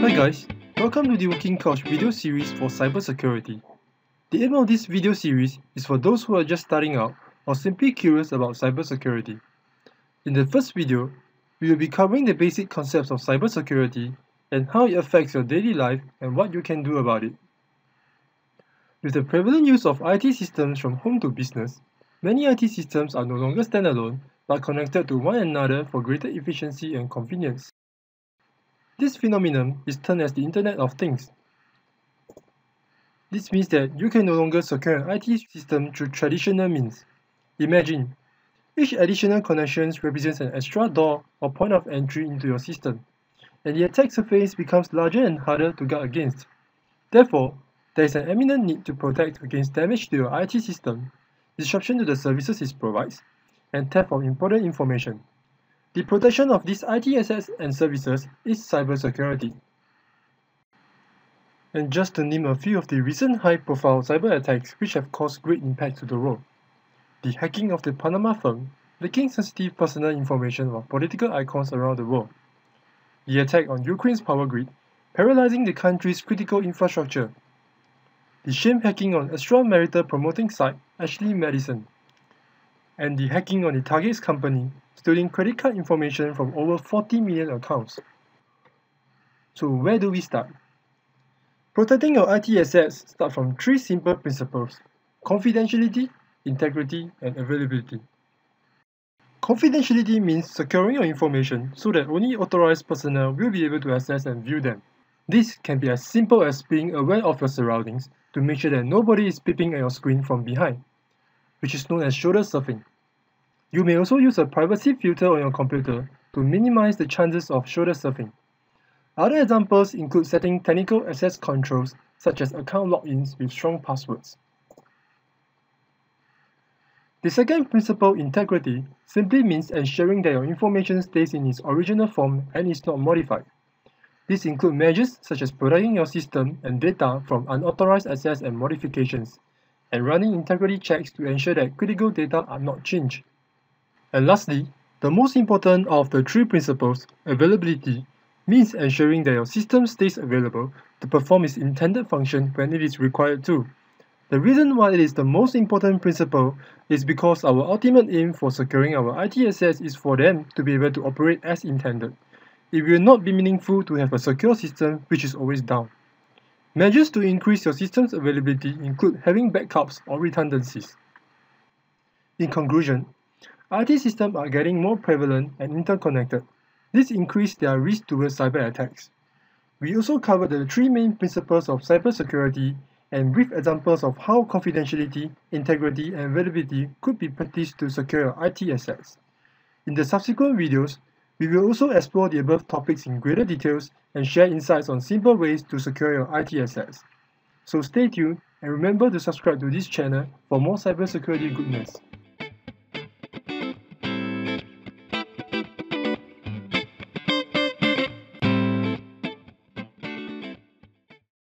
Hi guys, welcome to the Working Couch video series for cybersecurity. The aim of this video series is for those who are just starting out or simply curious about cybersecurity. In the first video, we will be covering the basic concepts of cybersecurity and how it affects your daily life and what you can do about it. With the prevalent use of IT systems from home to business, many IT systems are no longer standalone but connected to one another for greater efficiency and convenience. This phenomenon is termed as the Internet of Things. This means that you can no longer secure an IT system through traditional means. Imagine, each additional connection represents an extra door or point of entry into your system, and the attack surface becomes larger and harder to guard against. Therefore, there is an eminent need to protect against damage to your IT system, disruption to the services it provides, and theft of important information. The protection of these IT assets and services is cybersecurity. And just to name a few of the recent high-profile cyber attacks which have caused great impact to the world. The hacking of the Panama firm, leaking sensitive personal information of political icons around the world. The attack on Ukraine's power grid, paralyzing the country's critical infrastructure. The shame hacking on extramarital promoting site Ashley Madison. And the hacking on the Target's company, stealing credit card information from over 40 million accounts. So where do we start? Protecting your IT assets starts from three simple principles, confidentiality, integrity, and availability. Confidentiality means securing your information so that only authorized personnel will be able to access and view them. This can be as simple as being aware of your surroundings to make sure that nobody is peeping at your screen from behind, which is known as shoulder surfing. You may also use a privacy filter on your computer to minimize the chances of shoulder surfing. Other examples include setting technical access controls such as account logins with strong passwords. The second principle, integrity, simply means ensuring that your information stays in its original form and is not modified. These include measures such as protecting your system and data from unauthorized access and modifications, and running integrity checks to ensure that critical data are not changed. And lastly, the most important of the three principles, availability, means ensuring that your system stays available to perform its intended function when it is required to. The reason why it is the most important principle is because our ultimate aim for securing our IT assets is for them to be able to operate as intended. It will not be meaningful to have a secure system which is always down. Measures to increase your system's availability include having backups or redundancies. In conclusion, IT systems are getting more prevalent and interconnected. This increases their risk towards cyber attacks. We also covered the three main principles of cybersecurity and brief examples of how confidentiality, integrity, and availability could be practiced to secure your IT assets. In the subsequent videos, we will also explore the above topics in greater details and share insights on simple ways to secure your IT assets. So stay tuned and remember to subscribe to this channel for more cybersecurity goodness.